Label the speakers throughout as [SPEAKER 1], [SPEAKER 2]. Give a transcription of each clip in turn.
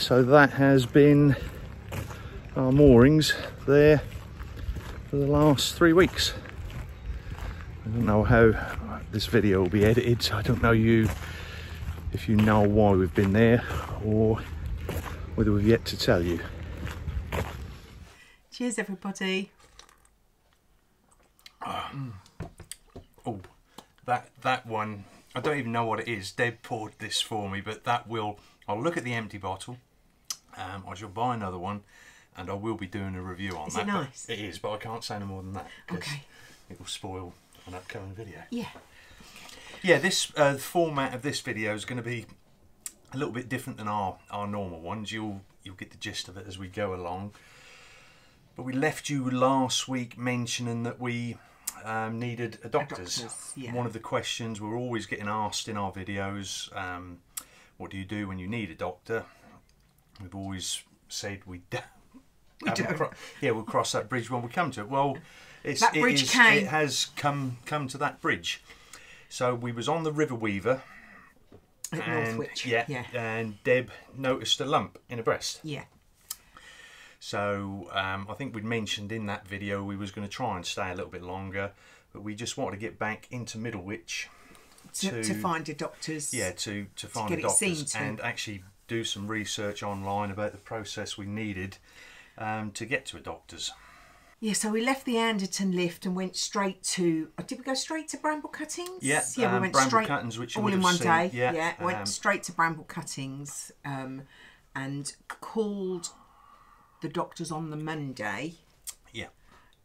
[SPEAKER 1] yeah, so that has been our moorings there for the last three weeks. I don't know how this video will be edited, so I don't know you if you know why we've been there or whether we've yet to tell you.
[SPEAKER 2] Cheers, everybody.
[SPEAKER 3] Oh, that that one. I don't even know what it is. Deb poured this for me, but that will. I'll look at the empty bottle. Um, I shall buy another one, and I will be doing a review on
[SPEAKER 2] Is
[SPEAKER 3] that.
[SPEAKER 2] it nice?
[SPEAKER 3] It is, but I can't say no more than that because
[SPEAKER 2] Okay.
[SPEAKER 3] it will spoil an upcoming video.
[SPEAKER 2] Yeah.
[SPEAKER 3] Yeah, this uh, format of this video is going to be a little bit different than our, our normal ones. You'll you'll get the gist of it as we go along. But we left you last week mentioning that we um, needed a doctor's.
[SPEAKER 2] doctor's, yeah.
[SPEAKER 3] One of the questions we're always getting asked in our videos: um, What do you do when you need a doctor? We've always said we don't. haven't
[SPEAKER 2] don't.
[SPEAKER 3] cro- yeah, we'll cross that bridge when we come to it. Well, it's,
[SPEAKER 2] That
[SPEAKER 3] it
[SPEAKER 2] bridge
[SPEAKER 3] is-
[SPEAKER 2] came.
[SPEAKER 3] It has come come to that bridge. So we was on the River Weaver,
[SPEAKER 2] At
[SPEAKER 3] and
[SPEAKER 2] Northwich.
[SPEAKER 3] yeah,
[SPEAKER 2] Yeah.
[SPEAKER 3] and Deb noticed a lump in her breast.
[SPEAKER 2] Yeah.
[SPEAKER 3] So um, I think we'd mentioned in that video we was going to try and stay a little bit longer, but we just wanted to get back into Middlewich
[SPEAKER 2] To,
[SPEAKER 3] To-
[SPEAKER 2] to find a doctor's.
[SPEAKER 3] yeah, to, to find
[SPEAKER 2] get
[SPEAKER 3] a
[SPEAKER 2] it seen
[SPEAKER 3] doctor's
[SPEAKER 2] to.
[SPEAKER 3] and actually do some research online about the process we needed um, to get to a doctor's.
[SPEAKER 2] Yeah, so we left the Anderton lift and went straight to. oh, Did we go straight to Bramble Cuttings?
[SPEAKER 3] Yeah,
[SPEAKER 2] yeah, we
[SPEAKER 3] um,
[SPEAKER 2] went
[SPEAKER 3] Bramble
[SPEAKER 2] straight
[SPEAKER 3] Cuttings, which
[SPEAKER 2] all in one
[SPEAKER 3] seen,
[SPEAKER 2] day.
[SPEAKER 3] yeah,
[SPEAKER 2] Yeah,
[SPEAKER 3] um,
[SPEAKER 2] went straight to Bramble Cuttings um, and called the doctors on the Monday,
[SPEAKER 3] Yeah,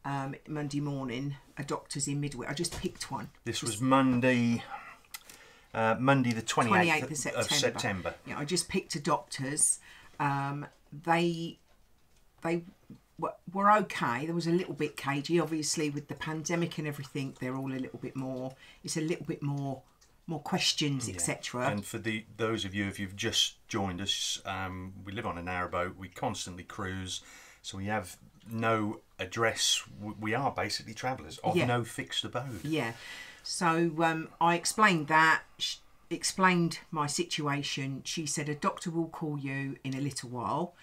[SPEAKER 2] um, Monday morning. A doctor's in Midway. I just picked one.
[SPEAKER 3] this was Monday, uh, Monday the 28th,
[SPEAKER 2] 28th of
[SPEAKER 3] of
[SPEAKER 2] September.
[SPEAKER 3] September.
[SPEAKER 2] Yeah, I just picked a doctor's. Um, they they were, were okay. There was a little bit cagey, obviously, with the pandemic and everything. They're all a little bit more. It's a little bit more more questions, etc.
[SPEAKER 3] And for the those of you if you've just joined us, um, we live on a narrowboat. We constantly cruise, so we have no address. We are basically travellers of
[SPEAKER 2] Yeah.
[SPEAKER 3] no fixed abode.
[SPEAKER 2] Yeah. So um, I explained that. Sh- explained my situation. She said a doctor will call you in a little while.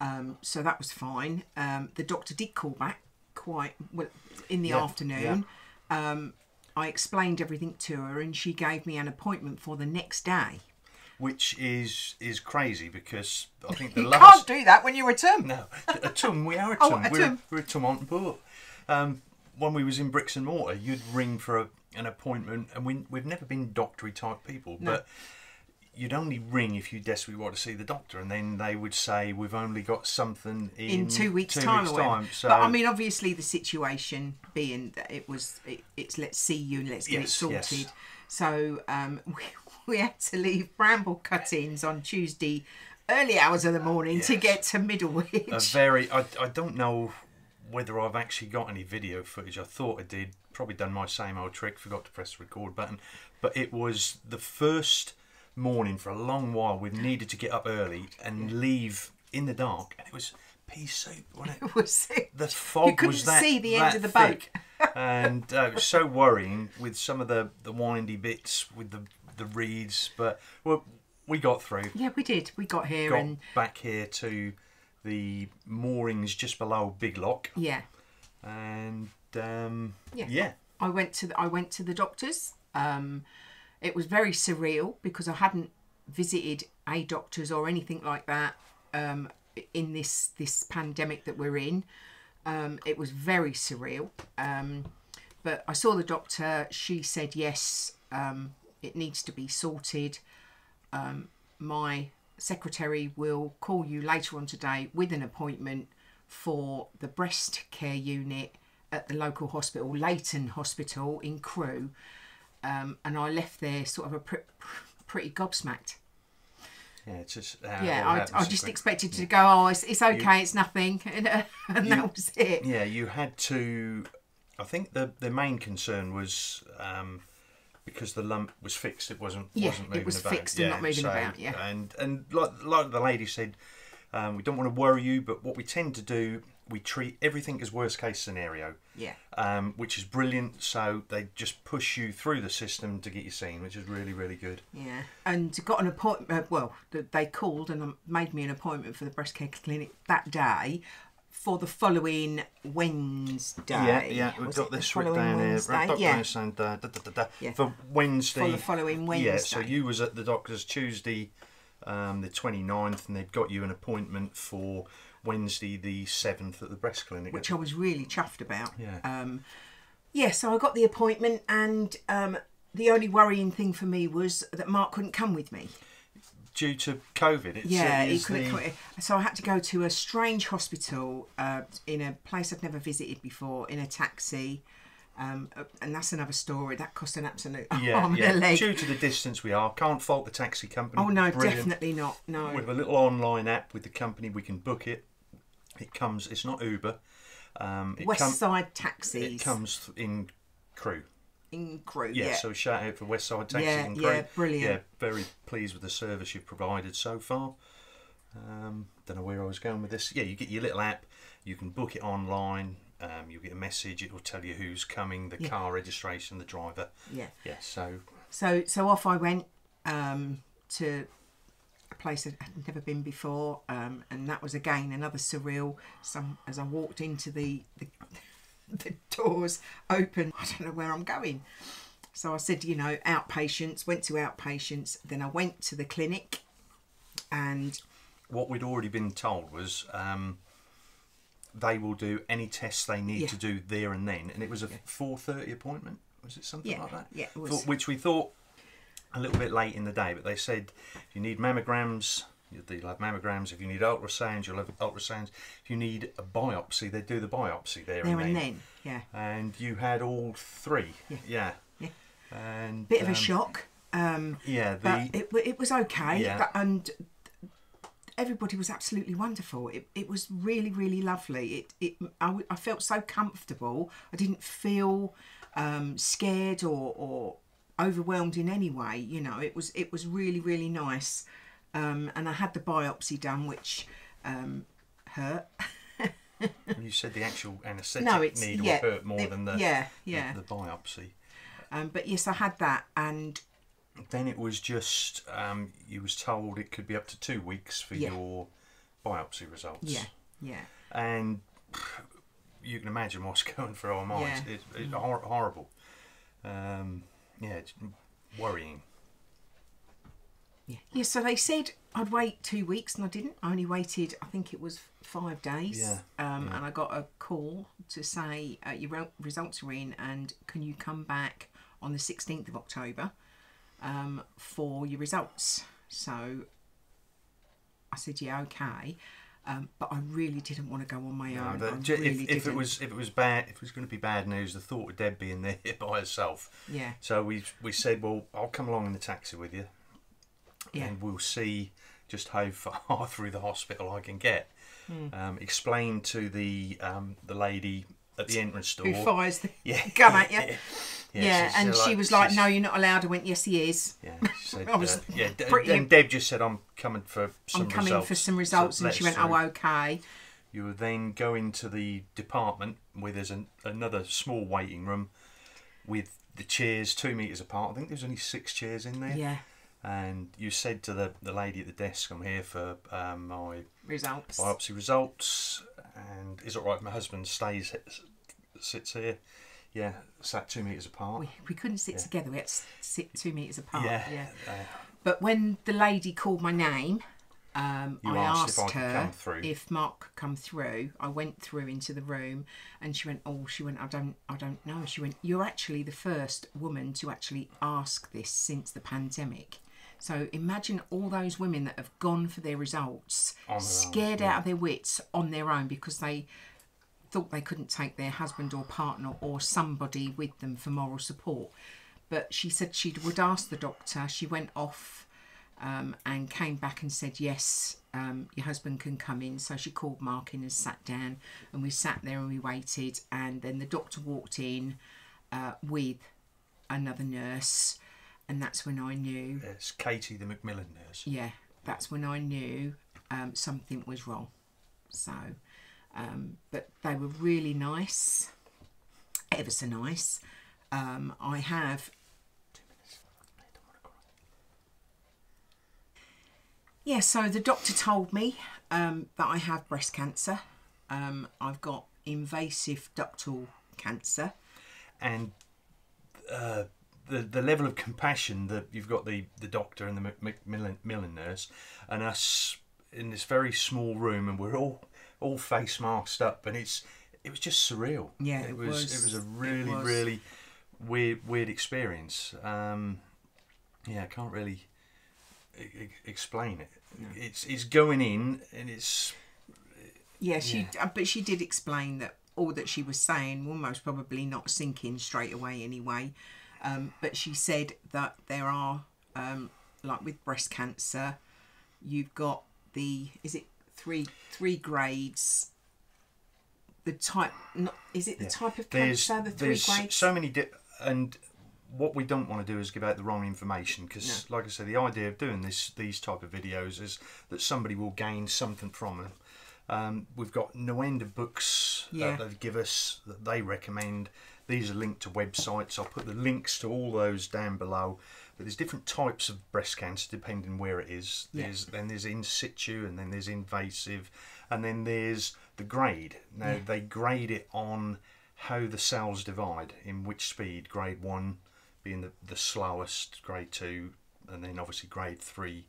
[SPEAKER 2] Um, so that was fine. Um, the doctor did call back quite well in the
[SPEAKER 3] Yeah,
[SPEAKER 2] afternoon. Um, I explained everything to her, and she gave me an appointment for the next day.
[SPEAKER 3] Which is is crazy because I think the
[SPEAKER 2] You
[SPEAKER 3] last
[SPEAKER 2] can't do that when you're a tum.
[SPEAKER 3] no a tum we are a
[SPEAKER 2] Oh,
[SPEAKER 3] tum
[SPEAKER 2] a
[SPEAKER 3] we're,
[SPEAKER 2] tum.
[SPEAKER 3] we're a tum on board. Um, when we was in bricks and mortar, you'd ring for a, an appointment, and we we've never been doctory type people, but you'd only ring if you desperately want to see the doctor, and then they would say we've only got something in,
[SPEAKER 2] in two weeks'
[SPEAKER 3] two
[SPEAKER 2] time
[SPEAKER 3] weeks time. So
[SPEAKER 2] But I mean, obviously, the situation being that it was, it, it's let's see you and let's get it sorted.
[SPEAKER 3] yes.
[SPEAKER 2] So um, we, we had to leave Bramble Cuttings on Tuesday, early hours of the morning to get to Middlewich.
[SPEAKER 3] a very I, I don't know whether I've actually got any video footage. I thought I did. Probably done my same old trick. Forgot to press the record button. But it was the first morning for a long while. We've needed to get up early and leave in the dark, and it was pea soup. Wasn't it?
[SPEAKER 2] It was
[SPEAKER 3] The fog
[SPEAKER 2] couldn't
[SPEAKER 3] was that
[SPEAKER 2] see the end of the boat.
[SPEAKER 3] and uh, it was so worrying with some of the the windy bits with the the reeds. But well, we got through.
[SPEAKER 2] yeah, we did. We got here
[SPEAKER 3] Got
[SPEAKER 2] and
[SPEAKER 3] back here to the moorings just below Big Lock,
[SPEAKER 2] yeah,
[SPEAKER 3] and um,
[SPEAKER 2] Yeah.
[SPEAKER 3] yeah,
[SPEAKER 2] I went to the, I went to the doctors. Um, it was very surreal because I hadn't visited a doctors or anything like that um, in this this pandemic that we're in. Um, it was very surreal. Um, but I saw the doctor. She said yes, um, it needs to be sorted. Um, my secretary will call you later on today with an appointment for the breast care unit at the local hospital, Leighton Hospital in Crewe. Um, and I left there sort of a pr- pretty gobsmacked.
[SPEAKER 3] yeah. It's just it
[SPEAKER 2] yeah, I, I just
[SPEAKER 3] quick.
[SPEAKER 2] expected to go, oh, it's, it's okay, it's nothing. And, uh, and that was it.
[SPEAKER 3] Yeah, you had to. I think the the main concern was um, because the lump was fixed. It wasn't.
[SPEAKER 2] Yeah,
[SPEAKER 3] wasn't
[SPEAKER 2] it was
[SPEAKER 3] about.
[SPEAKER 2] fixed and not moving about, yeah.
[SPEAKER 3] and and like like the lady said, um, we don't want to worry you, but what we tend to do we treat everything as worst case scenario,
[SPEAKER 2] Yeah.
[SPEAKER 3] um, which is brilliant. So they just push you through the system to get you seen, which is really really good.
[SPEAKER 2] Yeah, and got an appointment. Uh, well, they called and um, made me an appointment for the breast care clinic that day for the following Wednesday.
[SPEAKER 3] Yeah, yeah, we've
[SPEAKER 2] Was
[SPEAKER 3] got
[SPEAKER 2] it the
[SPEAKER 3] this written down here.
[SPEAKER 2] Wednesday?
[SPEAKER 3] Right, Dr.
[SPEAKER 2] Yeah,
[SPEAKER 3] Lewis and, uh, da, da, da, da.
[SPEAKER 2] Yeah.
[SPEAKER 3] For Wednesday.
[SPEAKER 2] For the following Wednesday.
[SPEAKER 3] Yeah, so you was at the doctor's Tuesday, um, the 29th, and they'd got you an appointment for Wednesday, the 7th, at the breast clinic.
[SPEAKER 2] which I was really chuffed about.
[SPEAKER 3] Yeah.
[SPEAKER 2] Um, yeah, so I got the appointment, and um, the only worrying thing for me was that Mark couldn't come with me.
[SPEAKER 3] Due to COVID. It's,
[SPEAKER 2] Yeah,
[SPEAKER 3] it
[SPEAKER 2] he couldn't.
[SPEAKER 3] the-
[SPEAKER 2] come- So I had to go to a strange hospital uh, in a place I'd never visited before in a taxi. Um, and that's another story. That cost an absolute
[SPEAKER 3] Yeah,
[SPEAKER 2] arm
[SPEAKER 3] yeah.
[SPEAKER 2] and a leg.
[SPEAKER 3] Due to the distance we are, can't fault the taxi company.
[SPEAKER 2] Oh no,
[SPEAKER 3] Brilliant.
[SPEAKER 2] definitely not. No.
[SPEAKER 3] With a little online app with the company, we can book it. It comes. It's not Uber. Um, it
[SPEAKER 2] West
[SPEAKER 3] com-
[SPEAKER 2] Side taxis.
[SPEAKER 3] It comes in Crewe.
[SPEAKER 2] in Crewe.
[SPEAKER 3] Yeah,
[SPEAKER 2] Yeah.
[SPEAKER 3] so shout out for West Side Taxis
[SPEAKER 2] Yeah,
[SPEAKER 3] and
[SPEAKER 2] yeah,
[SPEAKER 3] Crewe.
[SPEAKER 2] brilliant.
[SPEAKER 3] Yeah, very pleased with the service you've provided so far. Um, don't know where I was going with this. Yeah, you get your little app. You can book it online. Um, you'll get a message. It will tell you who's coming, the
[SPEAKER 2] Yeah.
[SPEAKER 3] car registration, the driver.
[SPEAKER 2] yeah.
[SPEAKER 3] Yeah, so
[SPEAKER 2] So so off I went um, to place that I'd never been before, um, and that was again another surreal. Some as I walked into the the, the doors open, I don't know where I'm going. So I said, you know, outpatients. Went to outpatients. Then I went to the clinic, and
[SPEAKER 3] what we'd already been told was um, they will do any tests they need
[SPEAKER 2] Yeah.
[SPEAKER 3] to do there and then, and it was a four thirty appointment. Was it something
[SPEAKER 2] Yeah,
[SPEAKER 3] like that?
[SPEAKER 2] yeah, it was.
[SPEAKER 3] For- which we thought a little bit late in the day, but they said if you need mammograms. You'll have mammograms. If you need ultrasounds, you'll have ultrasounds. If you need a biopsy, they do the biopsy there,
[SPEAKER 2] there
[SPEAKER 3] and,
[SPEAKER 2] and
[SPEAKER 3] then.
[SPEAKER 2] then, yeah,
[SPEAKER 3] And you had all three.
[SPEAKER 2] Yeah.
[SPEAKER 3] Yeah.
[SPEAKER 2] Yeah.
[SPEAKER 3] And
[SPEAKER 2] bit of a
[SPEAKER 3] um,
[SPEAKER 2] shock. Um,
[SPEAKER 3] Yeah. The
[SPEAKER 2] but it, it was okay
[SPEAKER 3] Yeah.
[SPEAKER 2] but- and everybody was absolutely wonderful it, it was really really lovely it, it I, w- I felt so comfortable i didn't feel um, scared or, or overwhelmed in any way you know it was it was really really nice um, and i had the biopsy done which um, hurt
[SPEAKER 3] you said the actual anaesthetic
[SPEAKER 2] No, it's-
[SPEAKER 3] needle
[SPEAKER 2] yeah,
[SPEAKER 3] hurt more
[SPEAKER 2] it-
[SPEAKER 3] than the
[SPEAKER 2] yeah,
[SPEAKER 3] the-
[SPEAKER 2] yeah.
[SPEAKER 3] the biopsy.
[SPEAKER 2] um, but yes i had that and
[SPEAKER 3] Then it was just um, you was told it could be up to two weeks for
[SPEAKER 2] Yeah.
[SPEAKER 3] your biopsy results.
[SPEAKER 2] yeah yeah
[SPEAKER 3] And you can imagine what's going through our minds.
[SPEAKER 2] Yeah.
[SPEAKER 3] It, it's hor- horrible. Um, yeah, it's worrying.
[SPEAKER 2] Yeah. Yeah, so they said I'd wait two weeks and I didn't. I only waited, I think it was five days.
[SPEAKER 3] Yeah,
[SPEAKER 2] Um, And I got a call to say uh, your re- results are in and can you come back on the 16th of October um, for your results? So I said, yeah, okay. Um, but I really didn't want to go on my own.
[SPEAKER 3] that-
[SPEAKER 2] I
[SPEAKER 3] ju-
[SPEAKER 2] really
[SPEAKER 3] if, if it was if it was bad if it was going to be bad news, the thought of Deb being there by herself.
[SPEAKER 2] Yeah.
[SPEAKER 3] So we we said, well, I'll come along in the taxi with you,
[SPEAKER 2] Yeah.
[SPEAKER 3] and we'll see just how far through the hospital I can get.
[SPEAKER 2] Hmm.
[SPEAKER 3] Um, explain to the um, the lady at the entrance door.
[SPEAKER 2] Who fires the
[SPEAKER 3] Yeah.
[SPEAKER 2] gun at you?
[SPEAKER 3] Yeah,
[SPEAKER 2] Yeah,
[SPEAKER 3] she's,
[SPEAKER 2] and
[SPEAKER 3] uh,
[SPEAKER 2] she was like,
[SPEAKER 3] she's-
[SPEAKER 2] "No, you're not allowed." I went, "Yes, he is."
[SPEAKER 3] Yeah, said,
[SPEAKER 2] I was
[SPEAKER 3] uh, yeah.
[SPEAKER 2] Pretty-
[SPEAKER 3] and Deb just said, "I'm coming for some
[SPEAKER 2] I'm coming
[SPEAKER 3] results."
[SPEAKER 2] for some
[SPEAKER 3] So
[SPEAKER 2] results, and she went,
[SPEAKER 3] through.
[SPEAKER 2] "Oh, okay."
[SPEAKER 3] You would then go into the department where there's an, another small waiting room with the chairs two metres apart. I think there's only six chairs in there.
[SPEAKER 2] Yeah,
[SPEAKER 3] And you said to the, the lady at the desk, I'm here for um, my
[SPEAKER 2] results.
[SPEAKER 3] biopsy results. And is it right if my husband stays, sits here? Yeah, sat two metres apart.
[SPEAKER 2] We, we couldn't sit together. We had to sit two meters apart.
[SPEAKER 3] yeah.
[SPEAKER 2] Yeah.
[SPEAKER 3] Uh,
[SPEAKER 2] But when the lady called my name, um, I
[SPEAKER 3] asked
[SPEAKER 2] asked,
[SPEAKER 3] if I
[SPEAKER 2] her if Mark could come through. I went through into the room, and she went, "Oh, she went. I don't, I don't know." She went, "You're actually the first woman to actually ask this since the pandemic." So imagine all those women that have gone for their results,
[SPEAKER 3] their own,
[SPEAKER 2] scared
[SPEAKER 3] yeah.
[SPEAKER 2] out of their wits on their own because they thought they couldn't take their husband or partner or somebody with them for moral support. But she said she would ask the doctor. She went off um, and came back and said, Yes, um, your husband can come in. So she called Mark in and sat down, and we sat there and we waited. And then the doctor walked in uh, with another nurse, and that's when I knew,
[SPEAKER 3] it's Katie, the Macmillan nurse.
[SPEAKER 2] yeah, that's when I knew um, something was wrong. So Um, but they were really nice, ever so nice. Um, I have Yeah, so the doctor told me um, that I have breast cancer. Um, I've got invasive ductal cancer.
[SPEAKER 3] and uh, the the level of compassion that you've got the the doctor and the Macmillan nurse and us in this very small room and we're all all face masked up and it's it was just surreal
[SPEAKER 2] Yeah,
[SPEAKER 3] it,
[SPEAKER 2] it
[SPEAKER 3] was,
[SPEAKER 2] was-
[SPEAKER 3] it was a really
[SPEAKER 2] was.
[SPEAKER 3] really weird weird experience um yeah i can't really explain it it's it's going in and it's
[SPEAKER 2] Yeah, she. uh, But she did explain that all that she was saying will most probably not sink in straight away anyway. Um, but she said that there are, um, like with breast cancer, you've got the is it three three grades. The type, not, is it the type of
[SPEAKER 3] there's
[SPEAKER 2] cancer? The three
[SPEAKER 3] there's
[SPEAKER 2] grades.
[SPEAKER 3] so many di- and what we don't want to do is give out the wrong information because like i said the idea of doing this these type of videos is that somebody will gain something from them um, we've got no end of books
[SPEAKER 2] Yeah.
[SPEAKER 3] that they give us that they recommend these are linked to websites i'll put the links to all those down below but there's different types of breast cancer depending where it is
[SPEAKER 2] Yeah.
[SPEAKER 3] then there's in situ and then there's invasive and then there's the grade now
[SPEAKER 2] Yeah.
[SPEAKER 3] they grade it on how the cells divide in which speed grade 1 being the, the slowest grade 2 and then obviously grade 3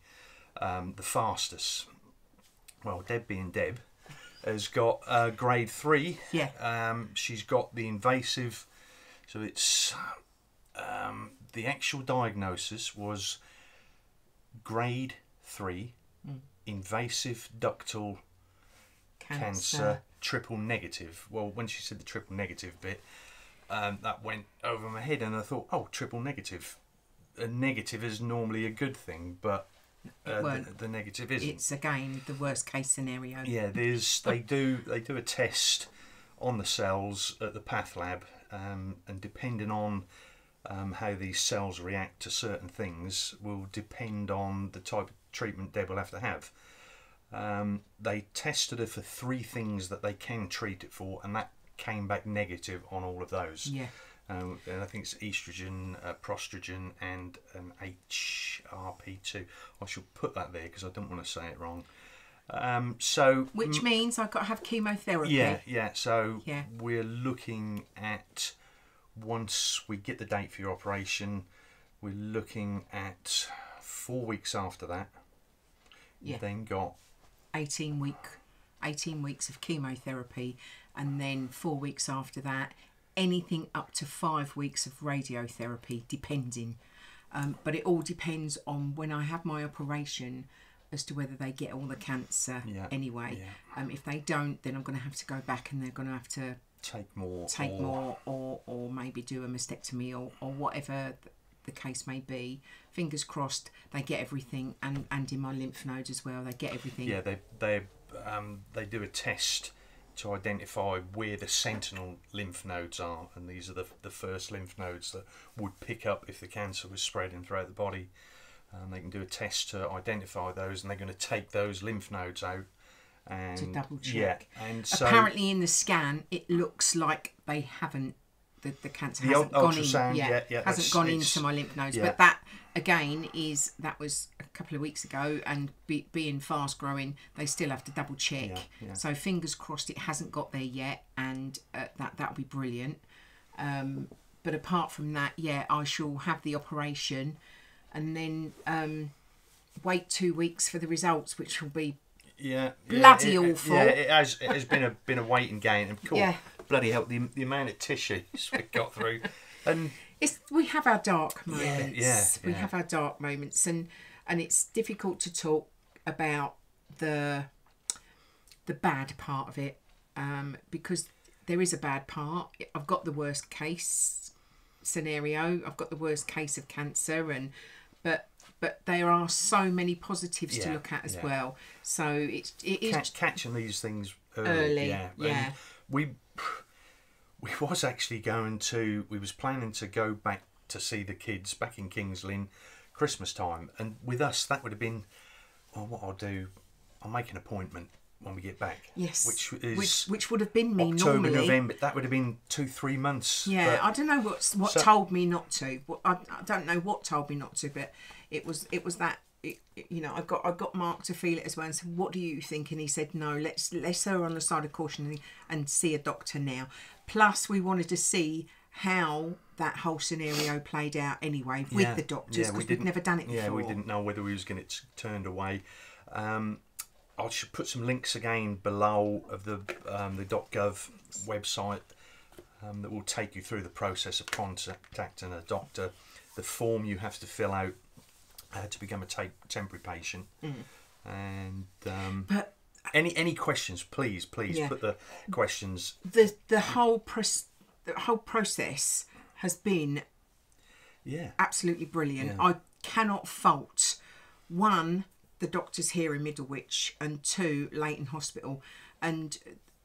[SPEAKER 3] um, the fastest well deb being deb has got uh, grade 3
[SPEAKER 2] Yeah.
[SPEAKER 3] um, she's got the invasive so it's um, the actual diagnosis was grade 3
[SPEAKER 2] Hmm.
[SPEAKER 3] invasive ductal cancer. triple negative. Well, when she said the triple negative bit, um, that went over my head, and I thought, oh, triple negative. A negative is normally a good thing, but uh, the, the negative isn't.
[SPEAKER 2] It's again the worst case scenario.
[SPEAKER 3] Yeah, there's they do they do a test on the cells at the path lab, um, and depending on um, how these cells react to certain things will depend on the type of treatment Deb will have to have. Um, they tested her for three things that they can treat it for, and that came back negative on all of those.
[SPEAKER 2] Yeah.
[SPEAKER 3] Um, and I think it's estrogen, uh, prostrogen, and an HRP2. I should put that there because I don't want to say it wrong. Um, so
[SPEAKER 2] Which means I've got to have chemotherapy.
[SPEAKER 3] yeah, yeah. So
[SPEAKER 2] Yeah.
[SPEAKER 3] we're looking at once we get the date for your operation, we're looking at four weeks after that.
[SPEAKER 2] Yeah.
[SPEAKER 3] You've then got
[SPEAKER 2] 18 week 18 weeks of chemotherapy and then 4 weeks after that anything up to 5 weeks of radiotherapy depending um, but it all depends on when I have my operation as to whether they get all the cancer
[SPEAKER 3] Yeah,
[SPEAKER 2] anyway
[SPEAKER 3] yeah.
[SPEAKER 2] um, if they don't then I'm going to have to go back and they're going to have to
[SPEAKER 3] take more.
[SPEAKER 2] take
[SPEAKER 3] or-
[SPEAKER 2] more or or maybe do a mastectomy or, or whatever the case may be fingers crossed they get everything and and in my lymph nodes as well they get everything
[SPEAKER 3] Yeah, they they um, they do a test to identify where the sentinel lymph nodes are, and these are the the first lymph nodes that would pick up if the cancer was spreading throughout the body. And they can do a test to identify those, and they're going to take those lymph nodes out and
[SPEAKER 2] To double
[SPEAKER 3] Yeah,
[SPEAKER 2] check.
[SPEAKER 3] and so
[SPEAKER 2] apparently in the scan it looks like they haven't the, the cancer
[SPEAKER 3] The
[SPEAKER 2] hasn't gone in
[SPEAKER 3] ultrasound,
[SPEAKER 2] yeah,
[SPEAKER 3] yeah, yeah,
[SPEAKER 2] hasn't gone into my lymph nodes
[SPEAKER 3] yeah.
[SPEAKER 2] but that again is that was a couple of weeks ago and be, being fast growing they still have to double check
[SPEAKER 3] Yeah, yeah.
[SPEAKER 2] so fingers crossed it hasn't got there yet and uh, that that'll be brilliant um, but apart from that yeah I shall have the operation and then um, wait two weeks for the results which will be
[SPEAKER 3] yeah,
[SPEAKER 2] Bloody
[SPEAKER 3] yeah, it- it-
[SPEAKER 2] awful.
[SPEAKER 3] Yeah, it has. It has been a been a waiting game. And cool,
[SPEAKER 2] Yeah.
[SPEAKER 3] bloody hell, the, the amount of tissues we got through, and
[SPEAKER 2] it's we have our dark moments.
[SPEAKER 3] yeah,
[SPEAKER 2] We
[SPEAKER 3] yeah.
[SPEAKER 2] have our dark moments, and and it's difficult to talk about the the bad part of it um, because there is a bad part. I've got the worst case scenario. I've got the worst case of cancer, and but but there are so many positives to look at as
[SPEAKER 3] yeah.
[SPEAKER 2] well. So it's it is
[SPEAKER 3] catch, catching these things early.
[SPEAKER 2] Early,
[SPEAKER 3] yeah, And
[SPEAKER 2] yeah.
[SPEAKER 3] we we was actually going to. We was planning to go back to see the kids back in Kings Lynn, Christmas time, and with us that would have been. Well, what I'll do, I'll make an appointment when we get back.
[SPEAKER 2] Yes.
[SPEAKER 3] Which is
[SPEAKER 2] which, which would have been me
[SPEAKER 3] October,
[SPEAKER 2] normally.
[SPEAKER 3] November. That would have been two, three months.
[SPEAKER 2] Yeah,
[SPEAKER 3] but-
[SPEAKER 2] I don't know what's what
[SPEAKER 3] So-
[SPEAKER 2] told me not to. I, I don't know what told me not to, but it was it was that it, you know I got I got Mark to feel it as well and said, "What do you think?" And he said, "No, let's let's err on the side of caution and, see a doctor now." Plus, we wanted to see how that whole scenario played out anyway with
[SPEAKER 3] Yeah,
[SPEAKER 2] the doctors
[SPEAKER 3] yeah,
[SPEAKER 2] because
[SPEAKER 3] we
[SPEAKER 2] we
[SPEAKER 3] didn't-
[SPEAKER 2] never done it before.
[SPEAKER 3] Yeah, we didn't know whether we was going to get turned away. Um, I should put some links again below of the um, the .gov website um, that will take you through the process of contacting a doctor, the form you have to fill out uh, to become a temporary patient,
[SPEAKER 2] Mm.
[SPEAKER 3] and um,
[SPEAKER 2] But
[SPEAKER 3] any any questions, please, please
[SPEAKER 2] Yeah.
[SPEAKER 3] put the questions.
[SPEAKER 2] the the whole the whole process has been
[SPEAKER 3] Yeah,
[SPEAKER 2] absolutely brilliant.
[SPEAKER 3] Yeah.
[SPEAKER 2] I cannot fault one the doctors here in Middlewich and two Leighton Hospital and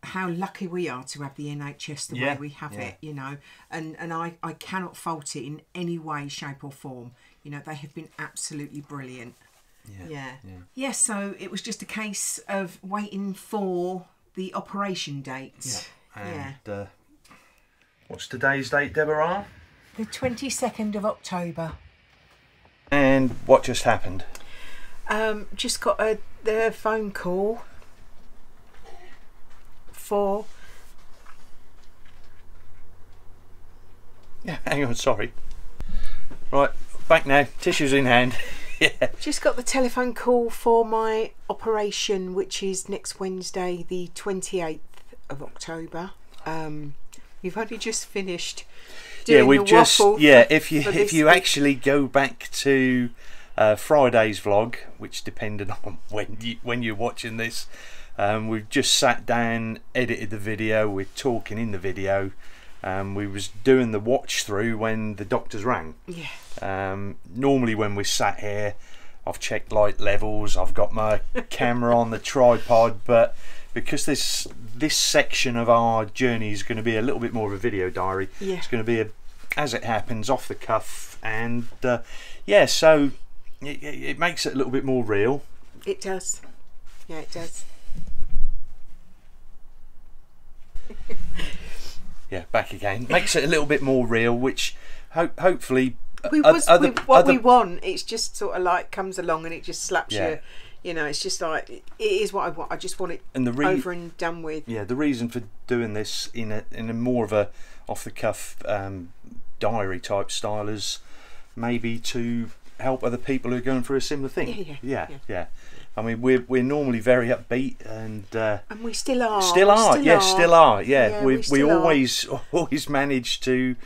[SPEAKER 2] how lucky we are to have the NHS the
[SPEAKER 3] Yeah,
[SPEAKER 2] way we have
[SPEAKER 3] yeah.
[SPEAKER 2] it, you know. And and I, I cannot fault it in any way, shape or form. You know, they have been absolutely brilliant.
[SPEAKER 3] yeah,
[SPEAKER 2] Yeah.
[SPEAKER 3] yeah.
[SPEAKER 2] Yeah, so it was just a case of waiting for the operation date.
[SPEAKER 3] And
[SPEAKER 2] Yeah.
[SPEAKER 3] uh, what's today's date, Deborah?
[SPEAKER 2] The 22nd of October.
[SPEAKER 3] And what just happened?
[SPEAKER 2] Um, just got a the phone call for
[SPEAKER 3] Yeah, hang on, sorry. Right, back now. Tissues in hand. yeah.
[SPEAKER 2] just got the telephone call for my operation, which is next Wednesday, the twenty eighth of October. Um, we've only just finished. Doing
[SPEAKER 3] Yeah, we've just yeah. If you if you actually go back to uh, Friday's vlog, which depended on when you when you're watching this, um, we've just sat down, edited the video. We're talking in the video. Um, we was doing the watch through when the doctors rang.
[SPEAKER 2] yeah,
[SPEAKER 3] Um, normally, when we're sat here, I've checked light levels. I've got my camera on the tripod, but because this this section of our journey is going to be a little bit more of a video diary,
[SPEAKER 2] Yeah.
[SPEAKER 3] it's going to be a as it happens, off the cuff, and uh, yeah, so it, it it makes it a little bit more real.
[SPEAKER 2] it does. Yeah, it does.
[SPEAKER 3] Yeah, back again makes it a little bit more real, which ho- hopefully
[SPEAKER 2] we
[SPEAKER 3] o-
[SPEAKER 2] was
[SPEAKER 3] other-
[SPEAKER 2] we, what
[SPEAKER 3] other-
[SPEAKER 2] we want. It's just sort of like comes along and it just slaps
[SPEAKER 3] Yeah.
[SPEAKER 2] you. You know, it's just like it is what I want. I just want it
[SPEAKER 3] and the
[SPEAKER 2] over and done with.
[SPEAKER 3] yeah the reason for doing this in a in a more of a off the cuff um, diary type style is maybe to help other people who are going through a similar thing
[SPEAKER 2] Yeah, yeah,
[SPEAKER 3] yeah,
[SPEAKER 2] yeah.
[SPEAKER 3] I mean we're we're normally very upbeat and uh,
[SPEAKER 2] And we still are.
[SPEAKER 3] still are yeah still are yeah,
[SPEAKER 2] Yeah,
[SPEAKER 3] we
[SPEAKER 2] we
[SPEAKER 3] we,
[SPEAKER 2] still are.
[SPEAKER 3] always always manage to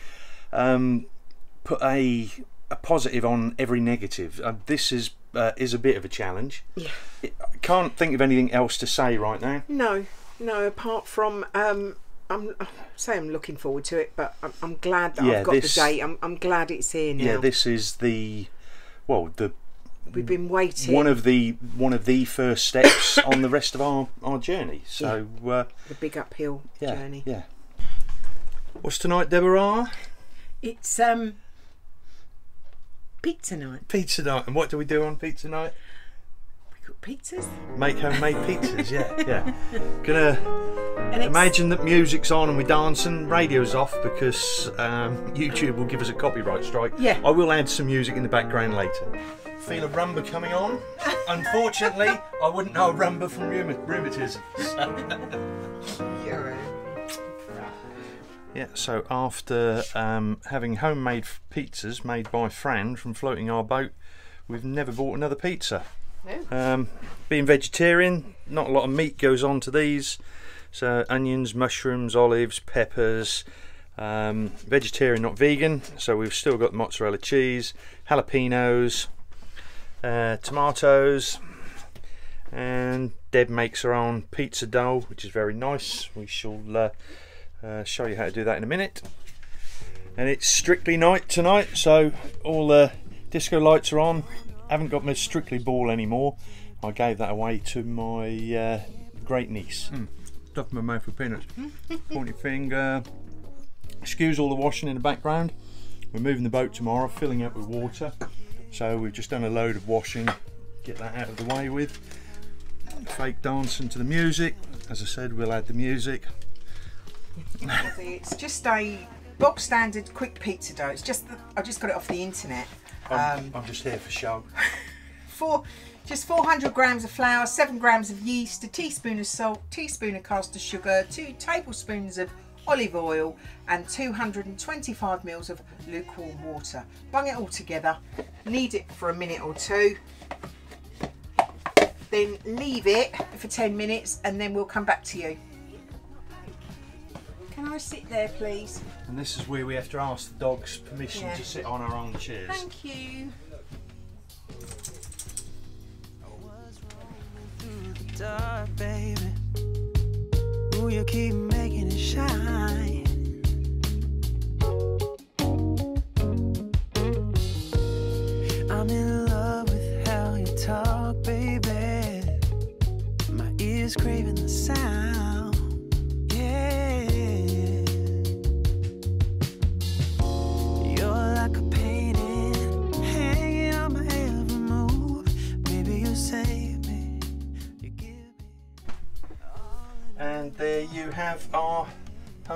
[SPEAKER 3] um, put a a positive on every negative uh, this is uh, is a bit of a challenge
[SPEAKER 2] Yeah.
[SPEAKER 3] I can't think of anything else to say right now
[SPEAKER 2] No, no. Apart from, um, I'm I say I'm looking forward to it, but I'm, I'm glad that
[SPEAKER 3] Yeah,
[SPEAKER 2] I've got
[SPEAKER 3] this-
[SPEAKER 2] the date. I'm, I'm glad it's here now.
[SPEAKER 3] yeah this is the well the
[SPEAKER 2] We've been waiting.
[SPEAKER 3] one of the one of the first steps on the rest of our, our journey. So uh,
[SPEAKER 2] the big uphill
[SPEAKER 3] yeah,
[SPEAKER 2] journey.
[SPEAKER 3] yeah. What's tonight, Deborah?
[SPEAKER 2] It's um pizza night.
[SPEAKER 3] Pizza night. And what do we do on pizza night?
[SPEAKER 2] We got pizzas.
[SPEAKER 3] Make homemade pizzas. Yeah, yeah. Gonna
[SPEAKER 2] And
[SPEAKER 3] imagine that music's on and we're dancing, radio's off because um, YouTube will give us a copyright strike.
[SPEAKER 2] Yeah.
[SPEAKER 3] I will add some music in the background later. Feel a rumba coming on. Unfortunately, I wouldn't know a rumba from rheumatism. Yeah, so after um, having homemade pizzas made by Fran from Floating Our Boat, we've never bought another pizza. Um, being vegetarian, not a lot of meat goes on to these. So onions, mushrooms, olives, peppers. Um, vegetarian, not vegan. So we've still got mozzarella cheese, jalapenos, uh, tomatoes, and Deb makes her own pizza dough, which is very nice. We shall uh, uh, show you how to do that in a minute. And it's strictly night tonight, so all the disco lights are on. I haven't got my strictly ball anymore. I gave that away to my uh, great niece. Stuff in my mouth with peanuts. Pointy finger. Excuse all the washing in the background. We're moving the boat tomorrow, filling it with water. So we've just done a load of washing. Get that out of the way with. fake dancing to the music. As I said, we'll add the music.
[SPEAKER 2] It's just a bog standard quick pizza dough. It's just the, I just got it off the internet.
[SPEAKER 3] I'm, um, I'm just here for show.
[SPEAKER 2] Four, just 400 grams of flour, seven grams of yeast, a teaspoon of salt, teaspoon of caster sugar, two tablespoons of olive oil, and 225 mils of lukewarm water. Bung it all together. Knead it for a minute or two. Then leave it for 10 minutes, and then we'll come back to you. Can I sit there, please?
[SPEAKER 3] And this is where we have to ask the dogs permission
[SPEAKER 2] Yeah.
[SPEAKER 3] to sit on our own chairs.
[SPEAKER 2] Thank you.
[SPEAKER 4] Dark, baby. Ooh, you keep making it shine.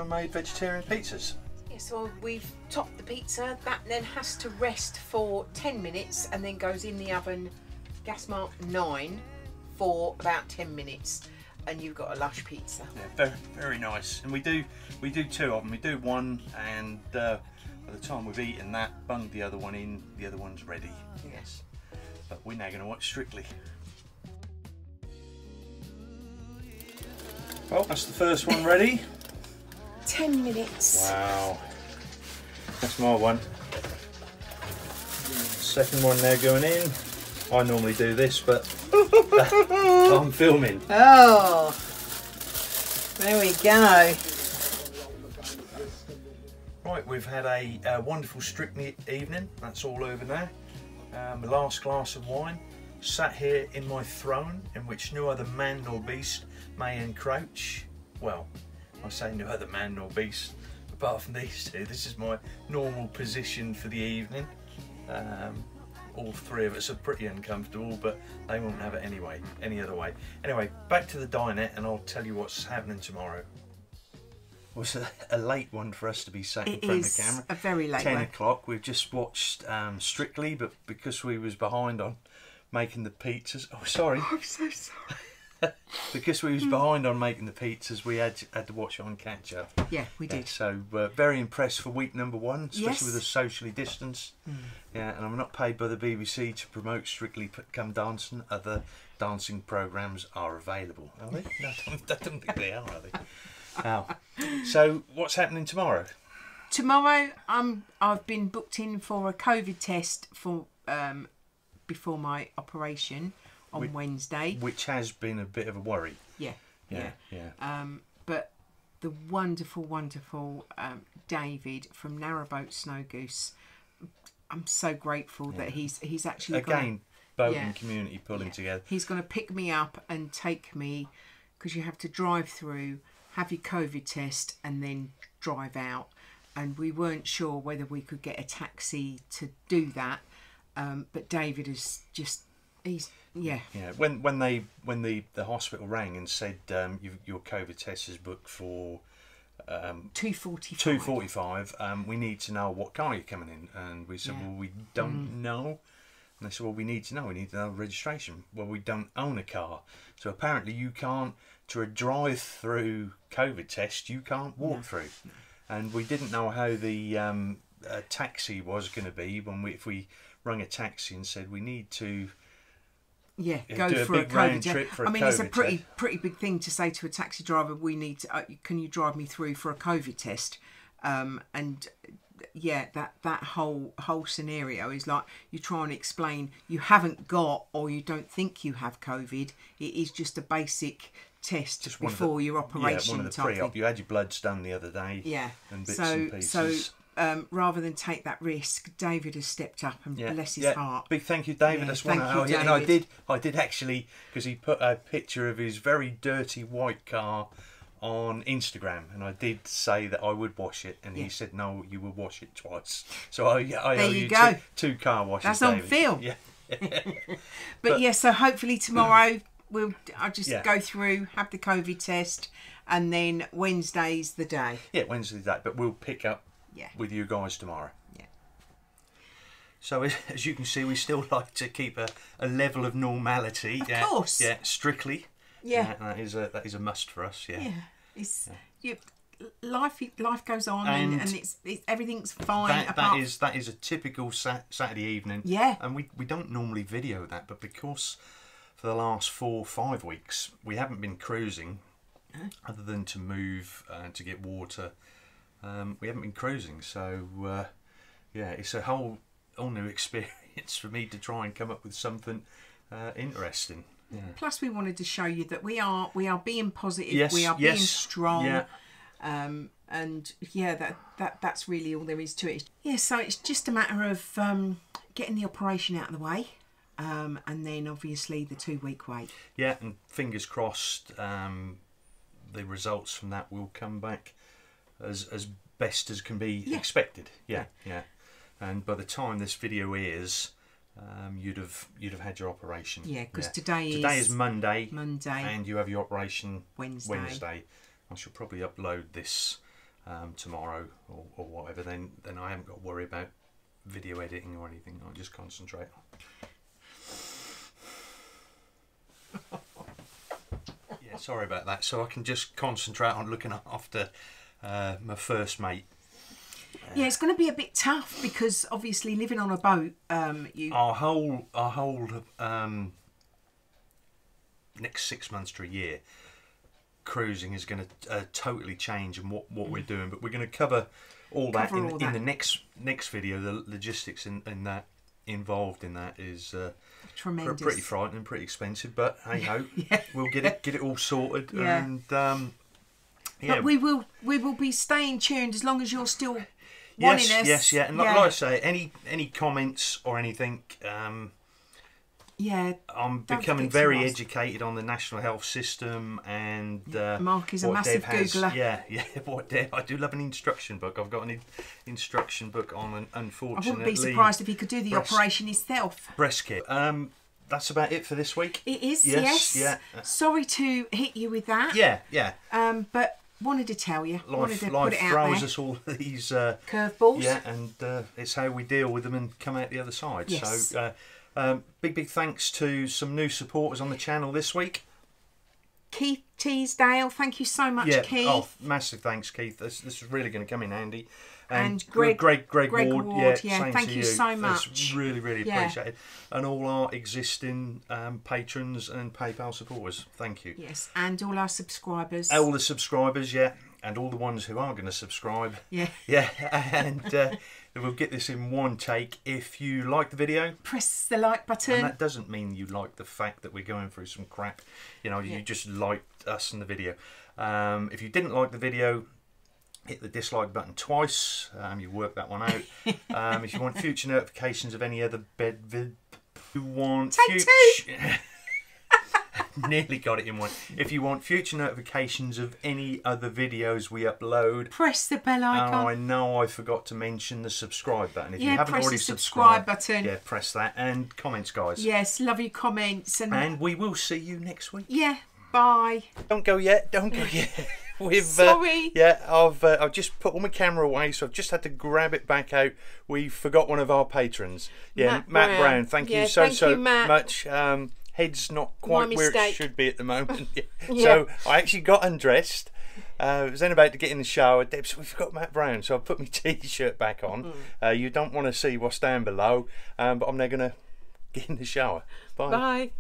[SPEAKER 3] Homemade vegetarian pizzas.
[SPEAKER 2] Yeah, so we've topped the pizza. That then has to rest for 10 minutes and then goes in the oven, gas mark 9, for about 10 minutes. And you've got a lush pizza.
[SPEAKER 3] Yeah, very, very nice. And we do we do two of them. We do one, and uh, by the time we've eaten that, bung the other one in. The other one's ready.
[SPEAKER 2] Yes.
[SPEAKER 3] But we're now going to watch Strictly. Well, that's the first one ready.
[SPEAKER 2] 10 minutes.
[SPEAKER 3] Wow. That's my one. Second one now going in. I normally do this, but I'm filming.
[SPEAKER 2] Oh, there we go.
[SPEAKER 3] Right, we've had a, uh wonderful Strictly evening. That's all over now. Um, the last glass of wine. Sat here in my throne, in which no other man nor beast may encroach. Well, I say no other man nor beast, apart from these two. This is my normal position for the evening. Um, all three of us are pretty uncomfortable, but they won't have it anyway, any other way. Anyway, back to the dinette, and I'll tell you what's happening tomorrow. Was a, a late one for us to be sat in
[SPEAKER 2] It
[SPEAKER 3] front
[SPEAKER 2] is
[SPEAKER 3] of the camera.
[SPEAKER 2] a very late
[SPEAKER 3] 10
[SPEAKER 2] one.
[SPEAKER 3] o'clock. We've just watched um, Strictly, but because we was behind on making the pizzas, oh sorry,
[SPEAKER 2] I'm so sorry.
[SPEAKER 3] because we was behind on making the pizzas, we had had to watch on catch up.
[SPEAKER 2] Yeah, we
[SPEAKER 3] Yeah,
[SPEAKER 2] did.
[SPEAKER 3] so uh, very impressed for week number one, especially
[SPEAKER 2] Yes. Hmm.
[SPEAKER 3] with the socially distanced. Yeah, and I'm not paid by the BBC to promote Strictly Come Dancing. Other dancing programs are available. Are they? No, I don't, I don't think they are. Are they? Now, so what's happening tomorrow?
[SPEAKER 2] Tomorrow, um, I've been booked in for a COVID test for um, before my operation on
[SPEAKER 3] We-
[SPEAKER 2] Wednesday.
[SPEAKER 3] Which has been a bit of a worry.
[SPEAKER 2] Yeah,
[SPEAKER 3] Yeah,
[SPEAKER 2] yeah.
[SPEAKER 3] yeah.
[SPEAKER 2] Um, but the wonderful, wonderful um, David from Narrowboat Snow Goose. I'm so grateful that he's he's actually gonna-
[SPEAKER 3] Again, boating
[SPEAKER 2] yeah.
[SPEAKER 3] community pulling
[SPEAKER 2] Yeah.
[SPEAKER 3] together.
[SPEAKER 2] He's going to pick me up and take me because you have to drive through, have your COVID test, and then drive out. And we weren't sure whether we could get a taxi to do that. Um, but David is just, he's, yeah,
[SPEAKER 3] Yeah, when when they when the, the hospital rang and said um, you, your COVID test is booked for um,
[SPEAKER 2] 245.
[SPEAKER 3] two forty five, um, we need to know what car you're coming in, and we said,
[SPEAKER 2] Yeah.
[SPEAKER 3] Well, we don't know. And they said, well, we need to know. We need to know registration. Well, we don't own a car, so apparently you can't to a drive-through COVID test. You can't walk through, and we didn't know how the um, uh, taxi was going to be when we if we rung a taxi and said we need to.
[SPEAKER 2] Yeah,
[SPEAKER 3] Yeah,
[SPEAKER 2] go for a COVID test.
[SPEAKER 3] trip for
[SPEAKER 2] I mean, it's a pretty
[SPEAKER 3] test.
[SPEAKER 2] pretty big thing to say to a taxi driver. We need. To, uh, can you drive me through for a COVID test? Um, and yeah, that that whole whole scenario is like you try and explain you haven't got or you don't think you have COVID. It is just a basic test
[SPEAKER 3] Just of the-
[SPEAKER 2] before your operation.
[SPEAKER 3] Yeah, one of the pre-op. You had your bloods done the other day.
[SPEAKER 2] Yeah.
[SPEAKER 3] And bits
[SPEAKER 2] so
[SPEAKER 3] and pieces.
[SPEAKER 2] so um, rather than take that risk, David has stepped up and
[SPEAKER 3] Yeah,
[SPEAKER 2] bless his
[SPEAKER 3] yeah.
[SPEAKER 2] heart.
[SPEAKER 3] Big thank you, David.
[SPEAKER 2] Yeah,
[SPEAKER 3] That's one. oh, yeah, and I did. I did actually because he put a picture of his very dirty white car on Instagram, and I did say that I would wash it, and he said no, you will wash it twice. So I, I
[SPEAKER 2] There
[SPEAKER 3] owe
[SPEAKER 2] you
[SPEAKER 3] you,
[SPEAKER 2] go.
[SPEAKER 3] Two, two car washes.
[SPEAKER 2] That's on
[SPEAKER 3] David.
[SPEAKER 2] film.
[SPEAKER 3] Yeah.
[SPEAKER 2] But, yeah, so hopefully tomorrow we'll I'll just
[SPEAKER 3] Yeah.
[SPEAKER 2] go through, have the COVID test, and then Wednesday's the day.
[SPEAKER 3] Yeah, Wednesday that, but we'll pick up
[SPEAKER 2] Yeah.
[SPEAKER 3] with you guys tomorrow.
[SPEAKER 2] Yeah.
[SPEAKER 3] So as, as you can see, we still like to keep a, a level of normality.
[SPEAKER 2] Of
[SPEAKER 3] yeah,
[SPEAKER 2] course.
[SPEAKER 3] Yeah, strictly.
[SPEAKER 2] Yeah.
[SPEAKER 3] that is a that is a must for us. Yeah.
[SPEAKER 2] Yeah, it's you, life. Life goes on, and,
[SPEAKER 3] And
[SPEAKER 2] and it's, it's everything's fine.
[SPEAKER 3] That,
[SPEAKER 2] apart
[SPEAKER 3] that is that is a typical sat- Saturday evening.
[SPEAKER 2] Yeah.
[SPEAKER 3] And we, we don't normally video that, but because for the last four five weeks we haven't been cruising, other than to move uh, to get water, um, we haven't been cruising. So uh, yeah, it's a whole whole new experience for me to try and come up with something uh, interesting. Yeah.
[SPEAKER 2] Plus, we wanted to show you that we are we are being positive.
[SPEAKER 3] Yes,
[SPEAKER 2] we are being
[SPEAKER 3] yes,
[SPEAKER 2] strong.
[SPEAKER 3] yeah.
[SPEAKER 2] Um, and yeah, that that that's really all there is to it. Yeah, so it's just a matter of um, getting the operation out of the way, um, and then obviously the two week wait.
[SPEAKER 3] Yeah, and fingers crossed, um, the results from that will come back as as best as can be
[SPEAKER 2] Yeah.
[SPEAKER 3] expected. Yeah, yeah. And by the time this video airs, um, you'd have you'd have had your operation.
[SPEAKER 2] Yeah, 'cause today
[SPEAKER 3] today
[SPEAKER 2] is
[SPEAKER 3] is Monday.
[SPEAKER 2] Monday.
[SPEAKER 3] and you have your operation
[SPEAKER 2] Wednesday.
[SPEAKER 3] Wednesday. I shall probably upload this um, tomorrow or, or whatever. Then then I haven't got to worry about video editing or anything. I'll just concentrate. yeah, sorry about that. So I can just concentrate on looking after uh, my first mate.
[SPEAKER 2] Yeah, it's going to be a bit tough because obviously living on a boat, um, you
[SPEAKER 3] Our whole our whole um, next six months to a year, cruising is going to uh, totally change and what, what we're doing. But we're going to cover all that,
[SPEAKER 2] Cover
[SPEAKER 3] in,
[SPEAKER 2] all
[SPEAKER 3] in the next next video. The logistics in, in that involved in that is uh,
[SPEAKER 2] tremendous.
[SPEAKER 3] pretty frightening, pretty expensive. But hey ho,
[SPEAKER 2] Yeah.
[SPEAKER 3] we'll get it get it all sorted.
[SPEAKER 2] Yeah.
[SPEAKER 3] And um, yeah,
[SPEAKER 2] But we will we will be staying tuned as long as you're still wanting
[SPEAKER 3] yes,
[SPEAKER 2] us.
[SPEAKER 3] yes, yeah. And like,
[SPEAKER 2] yeah.
[SPEAKER 3] like I say, any any comments or anything. Um,
[SPEAKER 2] yeah.
[SPEAKER 3] I'm becoming very educated on the national health system and uh,
[SPEAKER 2] Mark is a massive
[SPEAKER 3] Deb has-
[SPEAKER 2] Googler.
[SPEAKER 3] Yeah, yeah. What Deb, I do love an instruction book. I've got an in- instruction book on an
[SPEAKER 2] I wouldn't be surprised if he could do the
[SPEAKER 3] breast-
[SPEAKER 2] operation himself.
[SPEAKER 3] breast kit. Um, that's about it for this week.
[SPEAKER 2] It is,
[SPEAKER 3] Yes,
[SPEAKER 2] yes.
[SPEAKER 3] yeah.
[SPEAKER 2] Sorry to hit you with that.
[SPEAKER 3] Yeah, yeah.
[SPEAKER 2] Um, but wanted to tell you.
[SPEAKER 3] Life,
[SPEAKER 2] to
[SPEAKER 3] life
[SPEAKER 2] put it out
[SPEAKER 3] throws us all these uh,
[SPEAKER 2] Curveballs.
[SPEAKER 3] Yeah, and uh, it's how we deal with them and come out the other side.
[SPEAKER 2] Yes.
[SPEAKER 3] So, uh, um, big, big thanks to some new supporters on the channel this week.
[SPEAKER 2] Keith Teasdale, thank you so much,
[SPEAKER 3] yeah.
[SPEAKER 2] Keith.
[SPEAKER 3] Oh, massive thanks, Keith. This, this is really going to come in handy.
[SPEAKER 2] And Greg-
[SPEAKER 3] Greg, Greg,
[SPEAKER 2] Greg
[SPEAKER 3] Ward,
[SPEAKER 2] Ward,
[SPEAKER 3] yeah,
[SPEAKER 2] yeah, thank you
[SPEAKER 3] you
[SPEAKER 2] so much.
[SPEAKER 3] really, really
[SPEAKER 2] Yeah.
[SPEAKER 3] appreciated. And all our existing um, patrons and PayPal supporters, thank you.
[SPEAKER 2] Yes, and all our subscribers.
[SPEAKER 3] All the subscribers, yeah, and all the ones who are going to subscribe.
[SPEAKER 2] Yeah.
[SPEAKER 3] Yeah, and uh, we'll get this in one take. If you like the video,
[SPEAKER 2] Press the like button.
[SPEAKER 3] and that doesn't mean you like the fact that we're going through some crap. You know,
[SPEAKER 2] Yeah.
[SPEAKER 3] you just liked us in the video. Um, if you didn't like the video, hit the dislike button twice. Um, you work that one out. um, if you want future notifications of any other bed vid, you want
[SPEAKER 2] Take
[SPEAKER 3] future. Nearly got it in one. If you want future notifications of any other videos we upload,
[SPEAKER 2] Press the bell
[SPEAKER 3] Oh, I know I forgot to mention the subscribe button. If
[SPEAKER 2] Yeah,
[SPEAKER 3] you haven't
[SPEAKER 2] press
[SPEAKER 3] already
[SPEAKER 2] the subscribe button.
[SPEAKER 3] yeah, press that and comments, guys.
[SPEAKER 2] Yes, love your comments and,
[SPEAKER 3] And we will see you next week.
[SPEAKER 2] yeah. Bye.
[SPEAKER 3] Don't go yet. Don't go yet. We've
[SPEAKER 2] Sorry.
[SPEAKER 3] Uh, yeah, I've uh, I've just put all my camera away, so I've just had to grab it back out. We forgot one of our patrons. Yeah,
[SPEAKER 2] Matt
[SPEAKER 3] Matt,
[SPEAKER 2] Brown.
[SPEAKER 3] Brown. Thank
[SPEAKER 2] Yeah,
[SPEAKER 3] you so
[SPEAKER 2] thank
[SPEAKER 3] so
[SPEAKER 2] you,
[SPEAKER 3] much. Um, head's not quite where it should be at the moment.
[SPEAKER 2] Yeah.
[SPEAKER 3] So I actually got undressed. Uh, I was then about to get in the shower. Deb said, we forgot Matt Brown. So I put my t-shirt back on.
[SPEAKER 2] Mm.
[SPEAKER 3] Uh, you don't want to see what's down below, um, but I'm now going to get in the shower. Bye.
[SPEAKER 2] Bye.